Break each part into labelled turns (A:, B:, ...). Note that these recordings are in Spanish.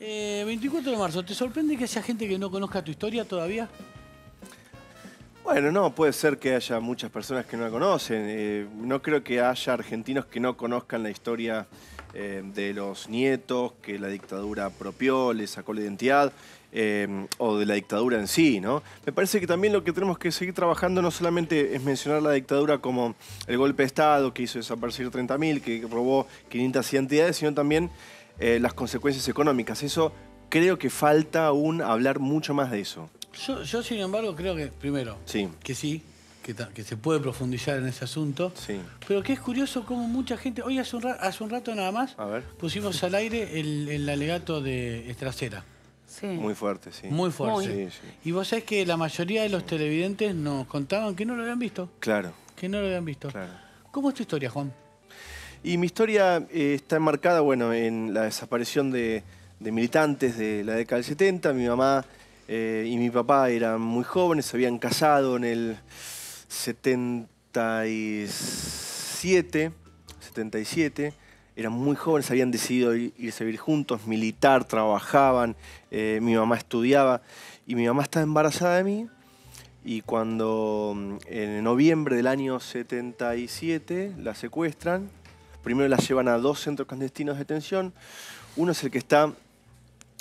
A: Eh, 24 de marzo, ¿te sorprende que haya gente que no conozca tu historia todavía?
B: Bueno, no, puede ser que haya muchas personas que no la conocen. Eh, no creo que haya argentinos que no conozcan la historia eh, de los nietos que la dictadura apropió, le sacó la identidad, eh, o de la dictadura en sí, ¿no? Me parece que también lo que tenemos que seguir trabajando no solamente es mencionar la dictadura como el golpe de Estado que hizo desaparecer 30.000, que robó 500 identidades, sino también las consecuencias económicas. Eso creo que falta aún hablar mucho más de eso.
A: Yo, sin embargo, creo que, primero,
B: sí.
A: que sí, que, se puede profundizar en ese asunto.
B: Sí.
A: Pero que es curioso cómo mucha gente... Hoy hace un, hace un rato nada más pusimos al aire el, alegato de Estracera.
B: Sí. Muy fuerte, sí.
A: Muy fuerte. y vos sabés que la mayoría de los televidentes nos contaban que no lo habían visto.
B: Claro.
A: Que no lo habían visto. Claro. ¿Cómo es tu historia, Juan?
B: Y mi historia eh, está enmarcada, bueno, en la desaparición de, militantes de la década del 70. Mi mamá eh, y mi papá eran muy jóvenes, se habían casado en el 77, 77, eran muy jóvenes, habían decidido irse a vivir juntos, militar, trabajaban, eh, mi mamá estudiaba. Y mi mamá estaba embarazada de mí. Y cuando mm, en noviembre del año 77 la secuestran, primero la llevan a dos centros clandestinos de detención, uno es el que está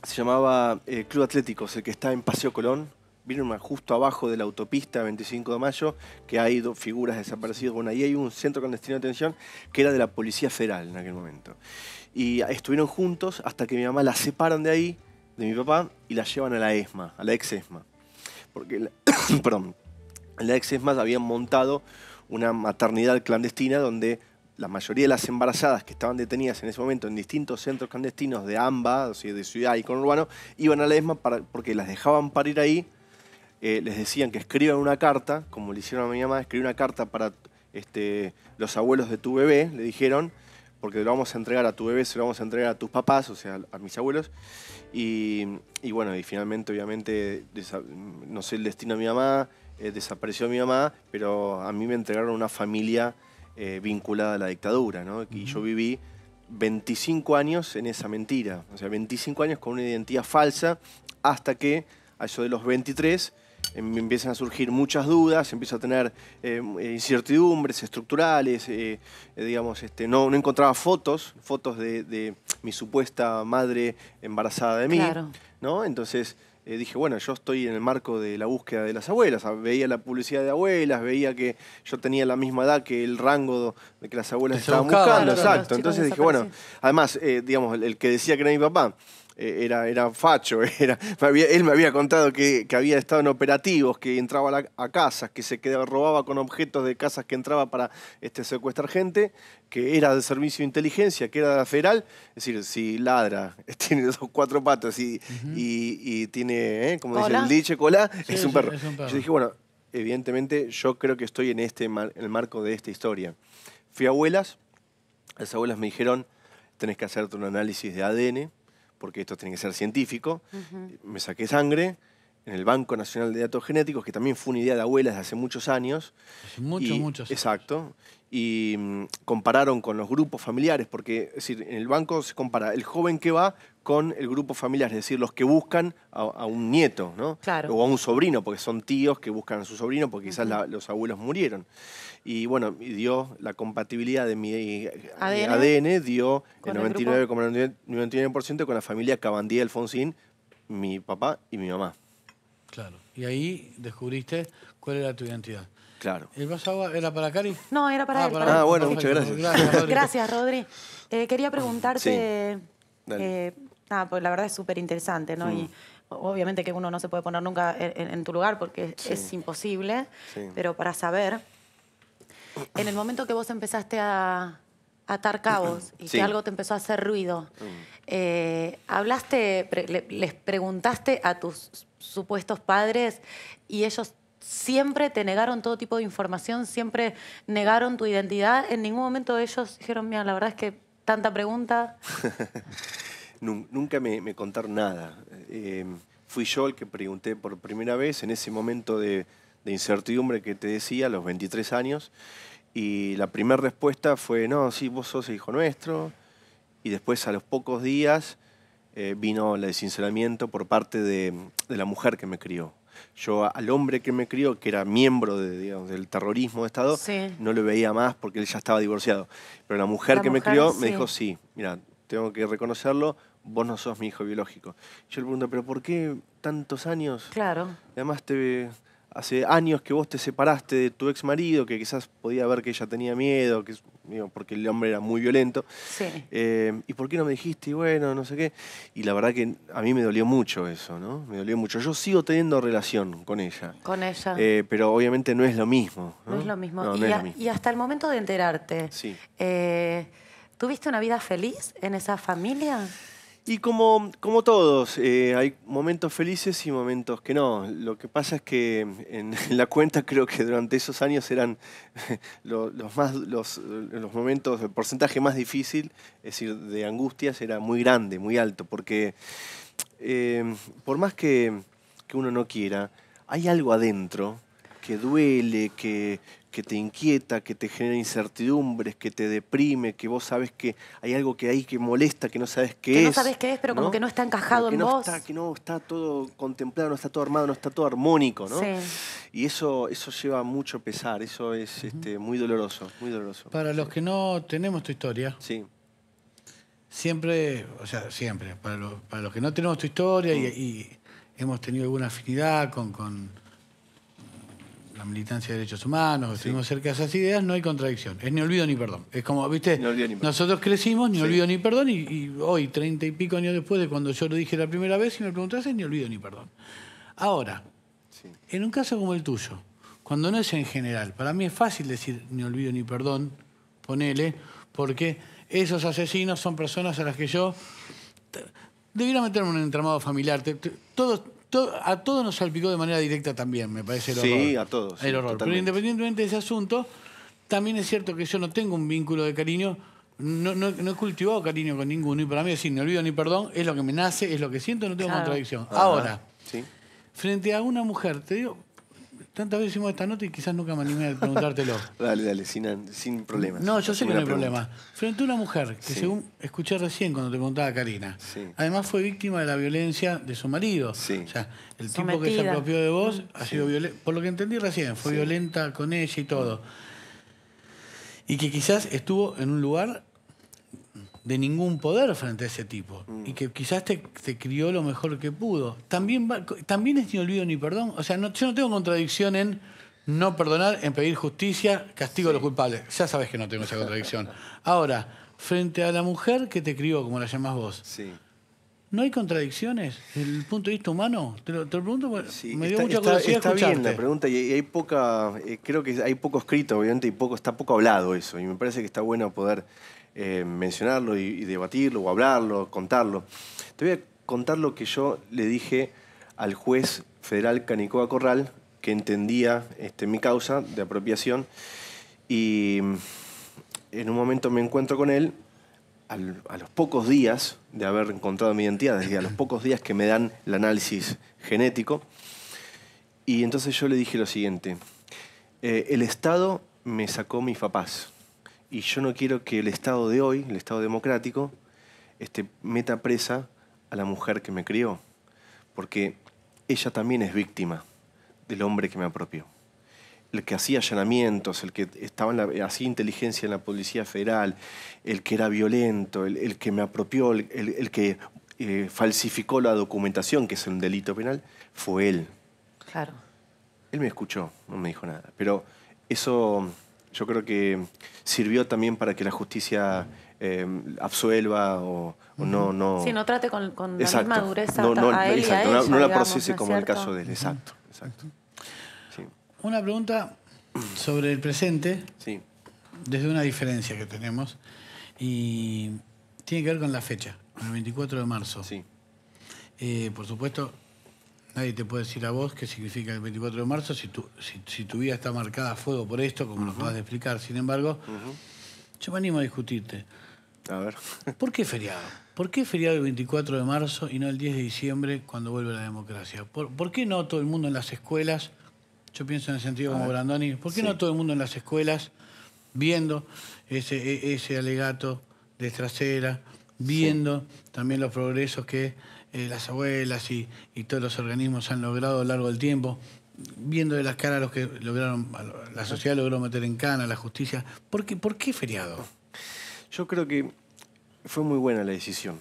B: se llamaba eh, Club Atlético, el que está en Paseo Colón. Vieron justo abajo de la autopista 25 de mayo, que hay dos figuras desaparecidas. Bueno, ahí hay un centro clandestino de detención que era de la Policía Federal en aquel momento. Y estuvieron juntos hasta que mi mamá la separan de ahí, de mi papá, y la llevan a la ESMA, a la ex ESMA. Porque, perdón, en la ex ESMA habían montado una maternidad clandestina donde la mayoría de las embarazadas que estaban detenidas en ese momento en distintos centros clandestinos de AMBA, o de ciudad y conurbano, iban a la ESMA porque las dejaban parir ahí, eh, les decían que escriban una carta, como le hicieron a mi mamá, escribir una carta para este, los abuelos de tu bebé, le dijeron, porque lo vamos a entregar a tu bebé, se lo vamos a entregar a tus papás, o sea, a mis abuelos. Y, bueno, y finalmente, obviamente, no sé el destino de mi mamá, eh, desapareció mi mamá, pero a mí me entregaron una familia eh, vinculada a la dictadura, ¿no? Y yo viví 25 años en esa mentira, o sea, 25 años con una identidad falsa, hasta que a eso de los 23 eh, me empiezan a surgir muchas dudas, empiezo a tener eh, incertidumbres estructurales, digamos, este, no, no encontraba fotos, fotos de, mi supuesta madre embarazada de mí, ¿no? Entonces eh, dije, bueno, yo estoy en el marco de la búsqueda de las abuelas. Veía la publicidad de abuelas, veía que yo tenía la misma edad que el rango de que las abuelas estaban buscando. Exacto. Entonces dije, bueno, además, eh, digamos, el que decía que era mi papá, era, era facho, era, él me había contado que, había estado en operativos, que entraba a, casas, que se quedaba, robaba con objetos de casas que entraba para este, secuestrar gente, que era de servicio de inteligencia, que era de la federal. Es decir, si ladra, tiene dos cuatro patas y, y, tiene, ¿eh? como dice el diche, cola, es, un perro. Yo dije, bueno, evidentemente yo creo que estoy en, este, en el marco de esta historia. Fui a abuelas, las abuelas me dijeron, tenés que hacerte un análisis de ADN, porque esto tiene que ser científico. Me saqué sangre en el Banco Nacional de Datos Genéticos, que también fue una idea de abuelas de hace muchos años.
A: muchos, muchos.
B: Exacto. Y mm, compararon con los grupos familiares, porque es decir, en el banco se compara el joven que va con el grupo familiar, es decir, los que buscan a, un nieto, ¿no? O a un sobrino, porque son tíos que buscan a su sobrino, porque quizás los abuelos murieron. Y bueno, dio la compatibilidad de mi ADN, dio el 99,99% con la familia Cabandía Alfonsín, mi papá y mi mamá.
A: Claro. Y ahí descubriste cuál era tu identidad.
B: Claro.
A: ¿El vaso era para Cari?
C: No, era para
B: ah,
C: él.
B: ah, bueno, muchas gracias.
C: Gracias, Rodri. Gracias, Rodri. Eh, quería preguntarte eh, Ah, pues la verdad es súper interesante, ¿no? Y obviamente que uno no se puede poner nunca en, tu lugar porque es imposible, pero para saber, en el momento que vos empezaste a atar cabos y que algo te empezó a hacer ruido, mm. eh, hablaste, les preguntaste a tus supuestos padres y ellos siempre te negaron todo tipo de información, siempre negaron tu identidad. En ningún momento ellos dijeron, mira, la verdad es que tanta pregunta.
B: nunca me, contaron nada. Eh, fui yo el que pregunté por primera vez en ese momento de, incertidumbre que te decía, a los 23 años, y la primera respuesta fue, no, sí, vos sos el hijo nuestro, y después a los pocos días eh, vino el desinceramiento por parte de, la mujer que me crió. Yo al hombre que me crió, que era miembro del terrorismo de Estado, no lo veía más porque él ya estaba divorciado. Pero la mujer que me crió me dijo, sí, mira, tengo que reconocerlo, vos no sos mi hijo biológico. Yo le pregunto, ¿pero por qué tantos años?
C: Claro.
B: Además te, hace años que vos te separaste de tu ex marido, que quizás podía ver que ella tenía miedo, que, porque el hombre era muy violento.
C: Sí.
B: Eh, ¿Y por qué no me dijiste? Y bueno, no sé qué. Y la verdad que a mí me dolió mucho eso, ¿no? Me dolió mucho. Yo sigo teniendo relación con ella.
C: Con ella.
B: Eh, pero obviamente no es lo mismo.
C: No, es lo mismo. y, hasta el momento de enterarte, eh, ¿tuviste una vida feliz en esa familia?
B: Y como, como todos, eh, hay momentos felices y momentos que no. Lo que pasa es que en, la cuenta creo que durante esos años eran los, más, los, los, momentos, el porcentaje más difícil, es decir, de angustias, era muy grande, muy alto, porque eh, por más que, que uno no quiera, hay algo adentro que duele, que, que te inquieta, que te genera incertidumbres, que te deprime, que vos sabes que hay algo que hay que molesta, que no sabes qué es.
C: Que no sabes qué es, pero como que no está encajado en vos.
B: que no está todo contemplado, no está todo armado, no está todo armónico, ¿no? Sí. Y eso, eso lleva mucho pesar, eso es este, muy doloroso, muy doloroso.
A: Para los que no tenemos tu historia,
B: sí.
A: siempre, o sea, siempre, para, los que no tenemos tu historia y, mm. y, hemos tenido alguna afinidad con, con la militancia de derechos humanos, estuvimos cerca de esas ideas, no hay contradicción. Es ni olvido ni perdón. Es como, viste, nosotros crecimos, ni olvido ni perdón, y, hoy, treinta y pico años después de cuando yo lo dije la primera vez, y me preguntaste, ni olvido ni perdón. Ahora, en un caso como el tuyo, cuando no es en general, para mí es fácil decir ni olvido ni perdón, ponele, porque esos asesinos son personas a las que yo debiera meterme en un entramado familiar. todos a todos nos salpicó de manera directa también, me parece el horror.
B: Sí, a todos.
A: El horror. Pero independientemente de ese asunto, también es cierto que yo no tengo un vínculo de cariño, no, no, he cultivado cariño con ninguno, y para mí decir ni olvido ni perdón es lo que me nace, es lo que siento, no tengo contradicción. Ahora, frente a una mujer, te digo, Tantas veces hicimos esta nota y quizás nunca me animé a preguntártelo.
B: dale, dale, sin, sin problemas.
A: No, yo sé que no hay problema. Frente a una mujer que, según escuché recién cuando te contaba Karina, además fue víctima de la violencia de su marido. O sea, el tipo que se apropió de vos ha sido violento. Por lo que entendí recién, fue violenta con ella y todo. Y que quizás estuvo en un lugar de ningún poder frente a ese tipo y que quizás te, crió lo mejor que pudo. También, también es ni olvido ni perdón. O sea, no, yo no tengo contradicción en no perdonar, en pedir justicia, castigo a los culpables. Ya sabes que no tengo esa contradicción. Ahora, frente a la mujer que te crió, como la llamás vos,
B: sí.
A: ¿no hay contradicciones desde el punto de vista humano? Te lo, pregunto me dio
B: mucha curiosidad Está bien la pregunta y hay poca, eh, creo que hay poco escrito, obviamente, y poco, está poco hablado eso. Y me parece que está bueno poder eh, mencionarlo y, debatirlo o hablarlo, contarlo. Te voy a contar lo que yo le dije al juez federal Canicoa Corral, que entendía este, mi causa de apropiación, y mm, en un momento me encuentro con él, a los pocos días de haber encontrado mi identidad, desde a los pocos días que me dan el análisis genético, y entonces yo le dije lo siguiente, eh, el Estado me sacó mis papás, y yo no quiero que el Estado de hoy, el Estado democrático, este, meta presa a la mujer que me crió, porque ella también es víctima del hombre que me apropió. El que hacía allanamientos, el que estaba en la, hacía inteligencia en la Policía Federal, el que era violento, el, que me apropió, el, que eh, falsificó la documentación, que es un delito penal, fue él.
C: Claro.
B: Él me escuchó, no me dijo nada. Pero eso yo creo que sirvió también para que la justicia eh, absuelva o, no, no...
C: Sí, no trate con, la misma dureza a él y a ella,
B: no, la procese como en el caso de él. Exacto, exacto.
A: Una pregunta sobre el presente,
B: sí.
A: desde una diferencia que tenemos, y tiene que ver con la fecha, con el 24 de marzo.
B: Sí.
A: Eh, por supuesto, Nadie te puede decir a vos qué significa el 24 de marzo si tu, si, tu vida está marcada a fuego por esto, como lo acabas de explicar. Sin embargo, yo me animo a discutirte.
B: A ver.
A: ¿Por qué feriado? ¿Por qué feriado el 24 de marzo y no el 10 de diciembre cuando vuelve la democracia? ¿Por, qué no todo el mundo en las escuelas, yo pienso en el sentido como Brandoni, ¿por qué no todo el mundo en las escuelas viendo ese, e, ese alegato de trasera, viendo también los progresos que eh, las abuelas y, todos los organismos han logrado a lo largo del tiempo, viendo de las caras los que lograron, la sociedad logró meter en cana, la justicia. ¿Por qué, por qué feriado?
B: Yo creo que fue muy buena la decisión.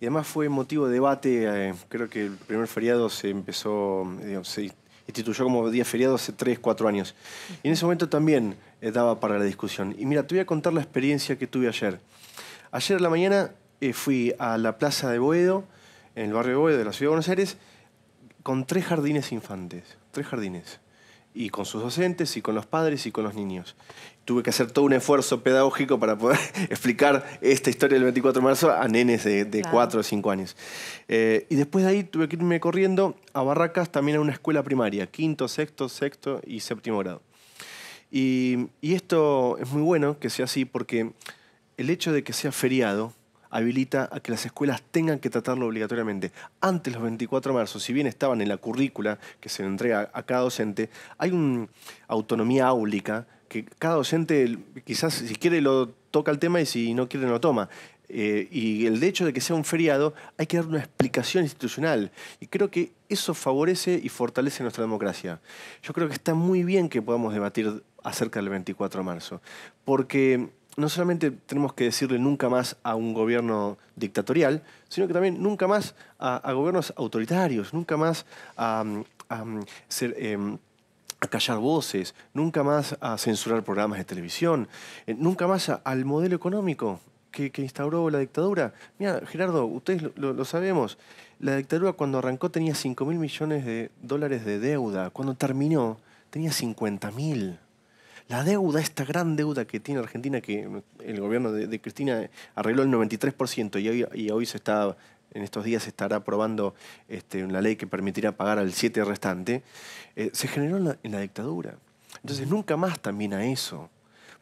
B: Y además fue motivo de debate, eh, creo que el primer feriado se empezó, digamos, se instituyó como día feriado hace 3, 4 años. Y en ese momento también eh, daba para la discusión. Y mira, te voy a contar la experiencia que tuve ayer. Ayer en la mañana eh, fui a la Plaza de Boedo, en el barrio de Boedo de la Ciudad de Buenos Aires, con tres jardines infantes, tres jardines y con sus docentes y con los padres y con los niños. Tuve que hacer todo un esfuerzo pedagógico para poder explicar esta historia del 24 de marzo a nenes de, 4 o 5 años. Eh, y después de ahí tuve que irme corriendo a Barracas, también a una escuela primaria, quinto, sexto, sexto y séptimo grado. Y, y esto es muy bueno que sea así porque el hecho de que sea feriado habilita a que las escuelas tengan que tratarlo obligatoriamente. Antes, los 24 de marzo, si bien estaban en la currícula que se entrega a cada docente, hay una autonomía áulica que cada docente quizás si quiere lo toca el tema y si no quiere no lo toma. Eh, y el hecho de que sea un feriado, hay que dar una explicación institucional. Y creo que eso favorece y fortalece nuestra democracia. Yo creo que está muy bien que podamos debatir acerca del 24 de marzo, porque no solamente tenemos que decirle nunca más a un gobierno dictatorial, sino que también nunca más a, gobiernos autoritarios, nunca más a, em, callar voces, nunca más a censurar programas de televisión, eh, nunca más al modelo económico que, instauró la dictadura. Mira, Gerardo, ustedes lo, lo sabemos, la dictadura cuando arrancó tenía 5 mil millones de dólares de deuda, cuando terminó tenía 50 mil la deuda, esta gran deuda que tiene Argentina, que el gobierno de, Cristina arregló el 93% y hoy, se está, en estos días se estará aprobando este, una ley que permitirá pagar al 7 restante, eh, se generó en la, dictadura. Entonces nunca más también a eso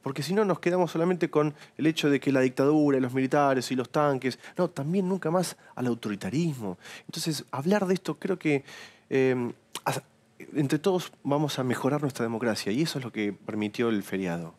B: porque si no nos quedamos solamente con el hecho de que la dictadura y los militares y los tanques, no, también nunca más al autoritarismo. Entonces, hablar de esto creo que eh, entre todos vamos a mejorar nuestra democracia y eso es lo que permitió el feriado.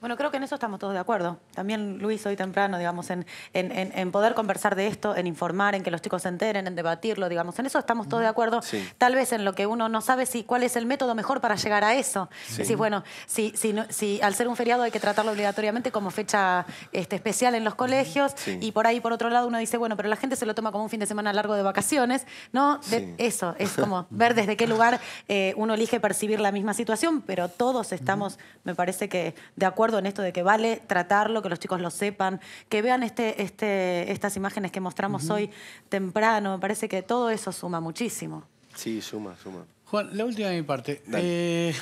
C: Bueno, creo que en eso estamos todos de acuerdo. También, Luis, hoy temprano, digamos, en, en, poder conversar de esto, en informar, en que los chicos se enteren, en debatirlo, digamos, en eso estamos todos de acuerdo. Tal vez en lo que uno no sabe si cuál es el método mejor para llegar a eso. Es decir, bueno, si, si, si, al ser un feriado hay que tratarlo obligatoriamente como fecha este, especial en los colegios y por ahí, por otro lado, uno dice, bueno, pero la gente se lo toma como un fin de semana largo de vacaciones, ¿no? eso, es como ver desde qué lugar eh, uno elige percibir la misma situación, pero todos estamos, me parece que de acuerdo en esto de que vale tratarlo, que los chicos lo sepan, que vean este, este, estas imágenes que mostramos hoy temprano. Me parece que todo eso suma muchísimo.
B: Sí, suma, suma.
A: Juan, la última de mi parte. Eh,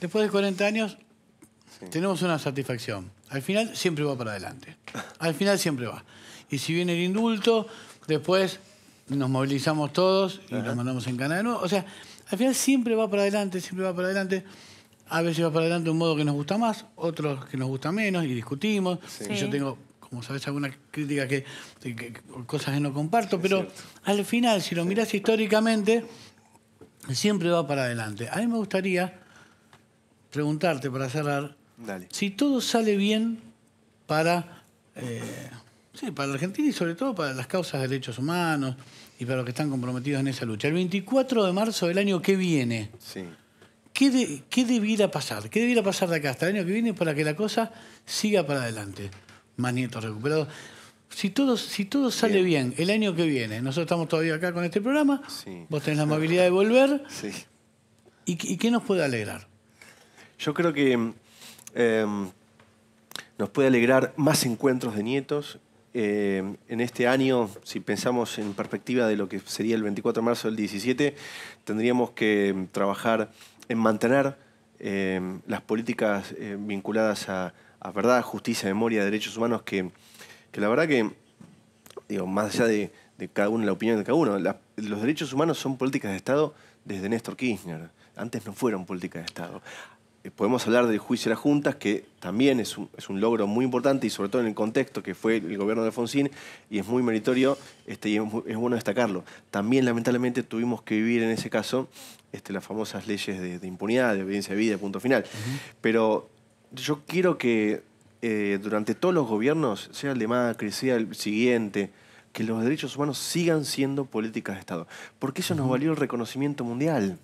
A: después de 40 años, tenemos una satisfacción. Al final siempre va para adelante. Al final siempre va. Y si viene el indulto, después nos movilizamos todos y nos mandamos en cana de nuevo. O sea, al final siempre va para adelante, siempre va para adelante a veces va para adelante un modo que nos gusta más, otros que nos gusta menos y discutimos. Y yo tengo, como sabes, alguna crítica que, cosas que no comparto, pero al final, si lo miras históricamente, siempre va para adelante. A mí me gustaría preguntarte para cerrar, si todo sale bien para, eh, para la Argentina y sobre todo para las causas de derechos humanos y para los que están comprometidos en esa lucha. El 24 de marzo del año que viene, sí. ¿Qué, debiera pasar? ¿Qué debiera pasar de acá hasta el año que viene para que la cosa siga para adelante? Más nietos recuperados. Si todo, si todo sale bien. el año que viene, nosotros estamos todavía acá con este programa, vos tenés la amabilidad de volver. ¿Y, qué nos puede alegrar?
B: Yo creo que em, nos puede alegrar más encuentros de nietos. Em, en este año, si pensamos en perspectiva de lo que sería el 24 de marzo del 17, tendríamos que trabajar en mantener em, las políticas eh, vinculadas a, verdad, justicia, memoria, derechos humanos, que, la verdad que, digo, más allá de, cada uno, la opinión de cada uno, los derechos humanos son políticas de Estado desde Néstor Kirchner. Antes no fueron políticas de Estado. Eh, podemos hablar del juicio de las juntas, que también es un, es un, logro muy importante y sobre todo en el contexto que fue el gobierno de Alfonsín, y es muy meritorio este, y es, bueno destacarlo. También lamentablemente tuvimos que vivir en ese caso este, las famosas leyes de, impunidad, de obediencia de vida, punto final. Pero yo quiero que eh, durante todos los gobiernos, sea el de Macri, sea el siguiente, que los derechos humanos sigan siendo políticas de Estado. Porque eso nos valió el reconocimiento mundial.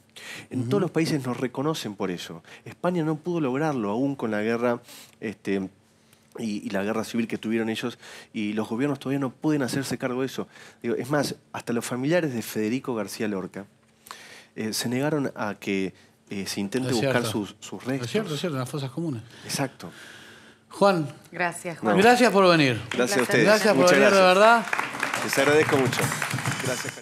B: En todos los países nos reconocen por eso. España no pudo lograrlo aún con la guerra este, y, la guerra civil que tuvieron ellos y los gobiernos todavía no pueden hacerse cargo de eso. es más, hasta los familiares de Federico García Lorca eh, se negaron a que eh, se intente buscar sus, sus restos.
A: Es cierto, es cierto, en las fosas comunes.
B: Exacto.
A: Juan.
C: Gracias, Juan.
A: Gracias por venir.
B: Gracias a ustedes.
A: Gracias por venir, de verdad.
B: Les agradezco mucho. Gracias.